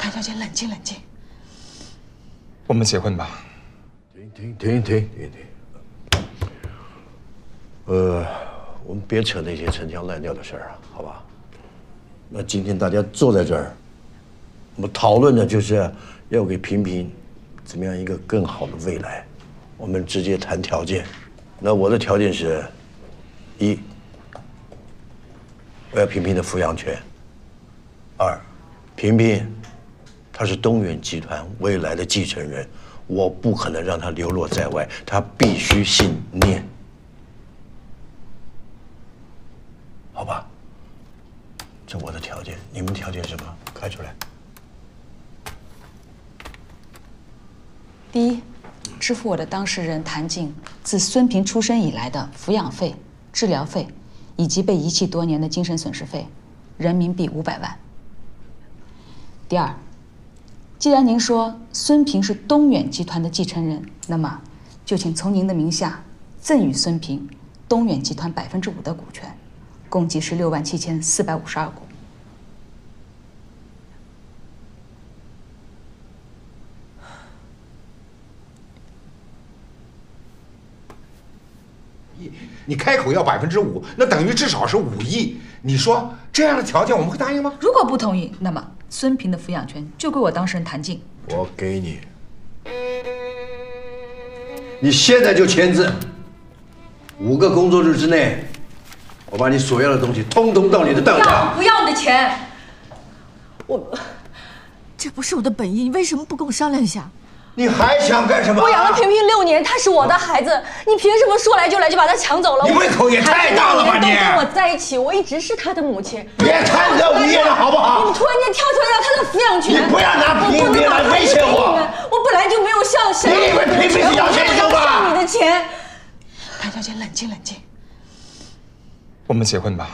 唐小姐，冷静冷静。我们结婚吧。停停停停停停。呃，我们别扯那些陈腔滥调的事儿啊，好吧？那今天大家坐在这儿，我们讨论的就是要给平平怎么样一个更好的未来。我们直接谈条件。那我的条件是：一，我要平平的抚养权；二，萍萍她是东远集团未来的继承人，我不可能让她流落在外，她必须信念。好吧，这我的条件，你们条件什么？开出来。第一，支付我的当事人谭静自孙平出生以来的抚养费、治疗费，以及被遗弃多年的精神损失费，人民币五百万。第二，既然您说孙平是东远集团的继承人，那么就请从您的名下赠与孙平东远集团百分之五的股权，共计是六万七千四百五十二股。你开口要百分之五，那等于至少是五亿。你说这样的条件我们会答应吗？如果不同意，那么孙平的抚养权就归我当事人谭静。我给你，你现在就签字。五个工作日之内，我把你所要的东西通通到你的账上。不要你的钱！我，这不是我的本意，你为什么不跟我商量一下？你还想干什么？我养了萍萍六年，她是我的孩子，你凭什么说来就来就把她抢走了？你胃口也太大了吧你！都跟我在一起，我一直是她的母亲。别贪得无厌了，好不好？你们突然间跳出来要她的抚养权，你不要拿萍萍来威胁我！我本来就没有向谁，你以为萍萍是要钱的吧？你的钱。谭小姐，冷静冷静。我们结婚吧。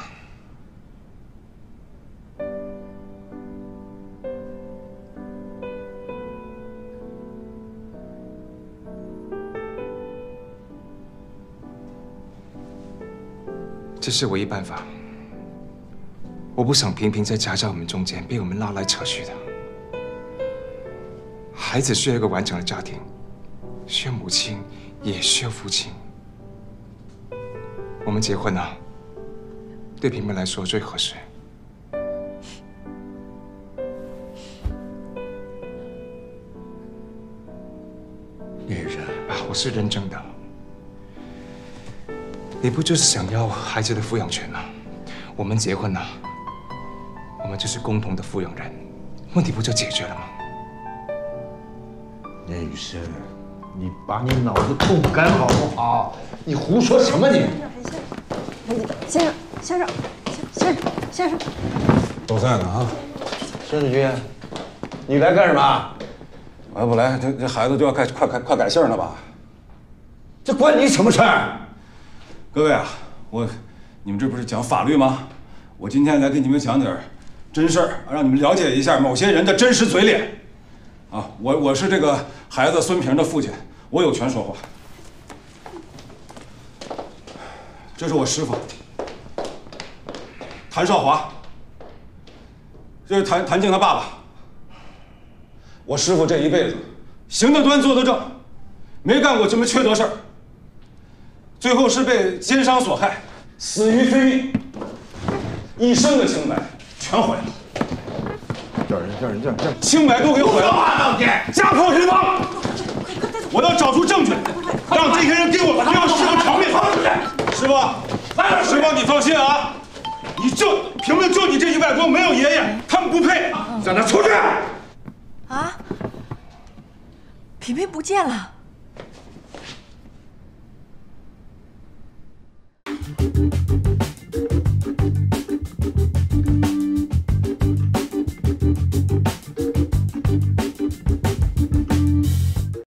这是唯一办法。我不想萍萍在夹在我们中间，被我们拉来扯去的。孩子需要一个完整的家庭，需要母亲，也需要父亲。我们结婚了，对平平来说最合适。女人啊，我是认真的。你不就是想要孩子的抚养权吗？我们结婚了，我们就是共同的抚养人，问题不就解决了吗？聂雨生，你把你脑子动干好不好？你胡说什么你？先生，先生，先生，先生，都在呢啊！孙子军，你来干什么？我要不来？这这孩子就要快快快快改姓了吧？这关你什么事儿？各位啊，我，你们这不是讲法律吗？我今天来给你们讲点真事儿，让你们了解一下某些人的真实嘴脸。啊，我我是这个孩子孙平的父亲，我有权说话。这是我师傅谭少华，这是谭谭静他爸爸。我师傅这一辈子行得端坐得正，没干过什么缺德事儿。最后是被奸商所害，死于非命，一生的清白全毁了。叫人，叫人，叫人，叫人，清白都给毁了，家破人亡。我要找出证据，让这些人给我让师傅偿命。师傅，师傅你放心啊，你就凭凭就你这一外公没有爷爷，他们不配，让他出去。啊，萍萍不见了。